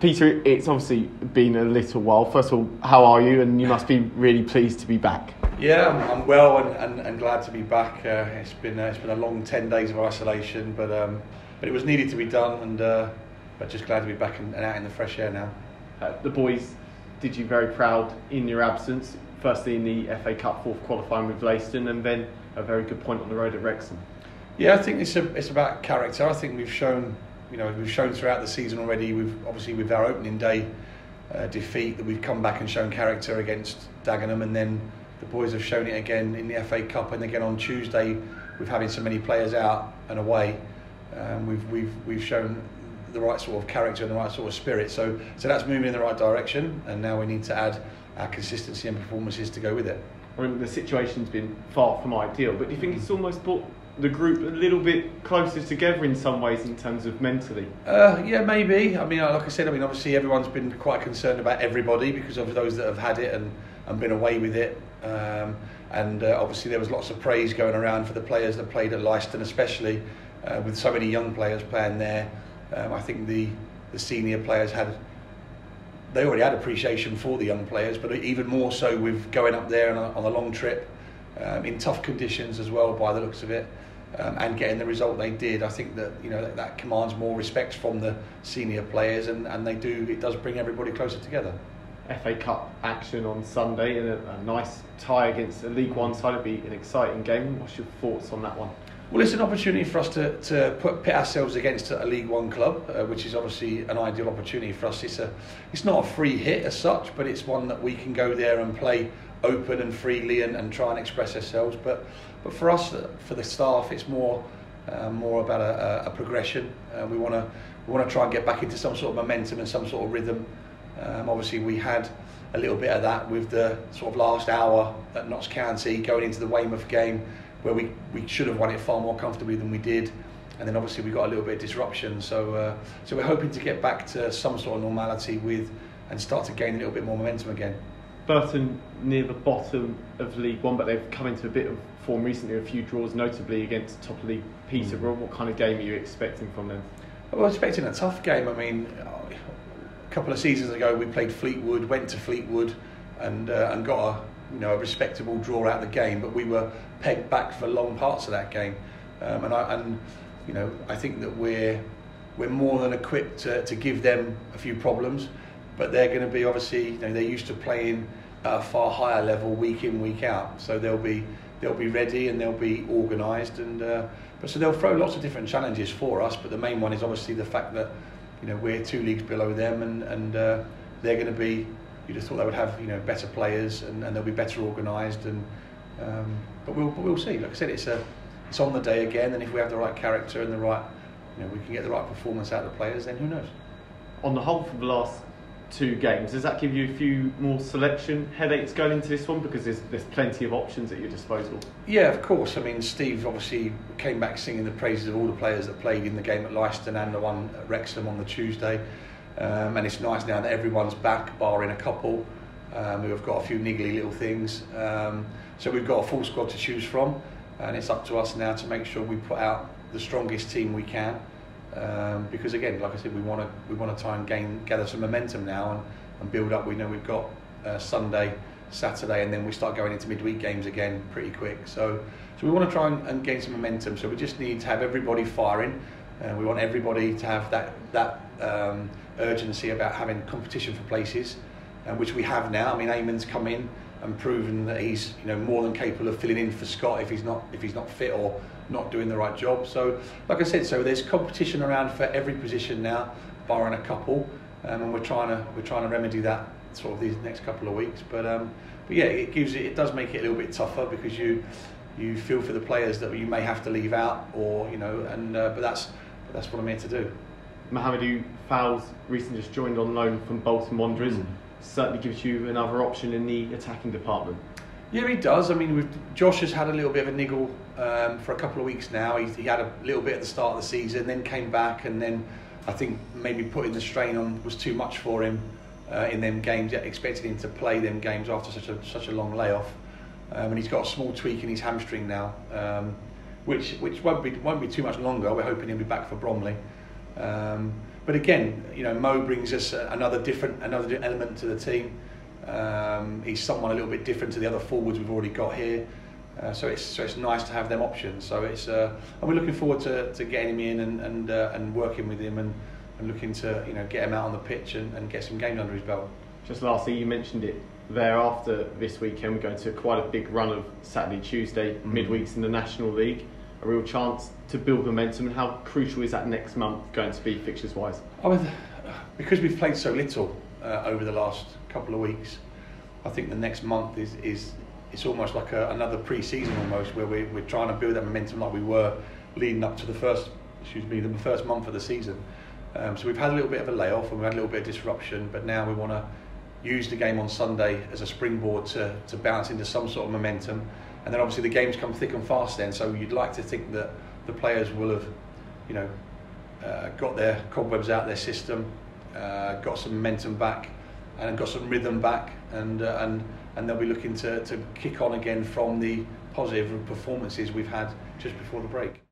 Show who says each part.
Speaker 1: Peter, it's obviously been a little while. First of all, how are you? And you must be really pleased to be back.
Speaker 2: Yeah, I'm, I'm well and, and, and, glad to be back. Uh, it's been uh, it's been a long ten days of isolation, but um, but it was needed to be done, and uh, but just glad to be back and, and out in the fresh air now.
Speaker 1: Uh, the boys did you very proud in your absence. Firstly, in the FA Cup fourth qualifying with Leiston, and then a very good point on the road at Wrexham.
Speaker 2: Yeah, I think it's a, it's about character. I think we've shown you know we've shown throughout the season already. We've obviously with our opening day uh, defeat that we've come back and shown character against Dagenham, and then the boys have shown it again in the FA Cup and again on Tuesday with having so many players out and away. Um, we've we've we've shown the right sort of character and the right sort of spirit. So so that's moving in the right direction, and now we need to add our consistency and performances to go with it.
Speaker 1: I mean, the situation's been far from ideal, but do you think it's almost brought the group a little bit closer together in some ways in terms of mentally?
Speaker 2: Uh, yeah, maybe. I mean, like I said, I mean, obviously everyone's been quite concerned about everybody because of those that have had it and, and been away with it. Um, and uh, obviously there was lots of praise going around for the players that played at Leiston, especially uh, with so many young players playing there. Um, I think the, the senior players had they already had appreciation for the young players, but even more so with going up there on a, on a long trip um, in tough conditions as well, by the looks of it, um, and getting the result they did. I think that you know that, that commands more respect from the senior players, and, and they do. It does bring everybody closer together.
Speaker 1: FA Cup action on Sunday and a, a nice tie against a League One side. It'd be an exciting game. What's your thoughts on that one?
Speaker 2: Well, it's an opportunity for us to, to put, pit ourselves against a League One club, uh, which is obviously an ideal opportunity for us. It's a, it's not a free hit as such, but it's one that we can go there and play open and freely and, and try and express ourselves. But, but for us, uh, for the staff, it's more, uh, more about a, a progression. Uh, we want to, we want to try and get back into some sort of momentum and some sort of rhythm. Um, obviously, we had a little bit of that with the sort of last hour at Notts County going into the Weymouth game where we, we should have won it far more comfortably than we did. And then obviously we got a little bit of disruption. So, uh, so we're hoping to get back to some sort of normality with and start to gain a little bit more momentum again.
Speaker 1: Burton near the bottom of League One, but they've come into a bit of form recently, a few draws, notably against top league Peterborough. Mm. What kind of game are you expecting from them?
Speaker 2: Well, I'm expecting a tough game. I mean, a couple of seasons ago we played Fleetwood, went to Fleetwood, and uh, and got a you know a respectable draw out of the game, but we were pegged back for long parts of that game, um, and I and you know I think that we're we're more than equipped to, to give them a few problems, but they're going to be obviously you know they're used to playing at a far higher level week in week out, so they'll be they'll be ready and they'll be organised and uh, but so they'll throw lots of different challenges for us, but the main one is obviously the fact that you know we're two leagues below them and and uh, they're going to be you just thought they would have you know better players and, and they'll be better organised and um, but we'll but we'll see. Like I said, it's a it's on the day again, and if we have the right character and the right you know we can get the right performance out of the players, then who knows?
Speaker 1: On the whole, for the last two games, does that give you a few more selection headaches going into this one because there's there's plenty of options at your disposal?
Speaker 2: Yeah, of course. I mean, Steve obviously came back singing the praises of all the players that played in the game at Leiston and the one at Wrexham on the Tuesday. Um, and it's nice now that everyone's back, barring a couple um, who have got a few niggly little things. Um, so we've got a full squad to choose from, and it's up to us now to make sure we put out the strongest team we can. Um, because again, like I said, we want to we want to try and gain gather some momentum now and, and build up. We know we've got uh, Sunday, Saturday, and then we start going into midweek games again pretty quick. So so we want to try and, and gain some momentum. So we just need to have everybody firing. Uh, we want everybody to have that that um, urgency about having competition for places, uh, which we have now. I mean, Eamon's come in and proven that he's you know more than capable of filling in for Scott if he's not if he's not fit or not doing the right job. So, like I said, so there's competition around for every position now, barring a couple, um, and we're trying to we're trying to remedy that sort of these next couple of weeks. But um, but yeah, it gives it it does make it a little bit tougher because you you feel for the players that you may have to leave out or you know and uh, but that's but that's what I'm here to do.
Speaker 1: Muhammadu Faal's recently just joined on loan from Bolton Wanderers. Mm. Certainly gives you another option in the attacking department.
Speaker 2: Yeah, he does. I mean, Josh has had a little bit of a niggle um, for a couple of weeks now. He, he, had a little bit at the start of the season, then came back, and then I think maybe putting the strain on was too much for him uh, in them games. Expecting him to play them games after such a such a long layoff, um, and he's got a small tweak in his hamstring now, um, which which won't be won't be too much longer. We're hoping he'll be back for Bromley. Um, but again, you know, Mo brings us another different, another element to the team. Um, he's someone a little bit different to the other forwards we've already got here. Uh, so it's so it's nice to have them options. So it's uh, and we're looking forward to, to getting him in and and, uh, and working with him and, and looking to you know get him out on the pitch and, and get some games under his belt.
Speaker 1: Just lastly, you mentioned it there after this weekend. We're going to quite a big run of Saturday, Tuesday mm-hmm. midweeks in the National League. A real chance to build momentum. And how crucial is that next month going to be fixtures wise?
Speaker 2: I mean, because we've played so little uh, over the last couple of weeks, I think the next month is is it's almost like a, another pre-season almost where we, we're trying to build that momentum like we were leading up to the first excuse me the first month of the season um, so we've had a little bit of a layoff and we've had a little bit of disruption but now we want to use the game on Sunday as a springboard to, to bounce into some sort of momentum and then obviously the games come thick and fast then so you'd like to think that the players will have you know uh, got their cobwebs out their system uh, got some momentum back and got some rhythm back and uh, and and they'll be looking to, to kick on again from the positive performances we've had just before the break.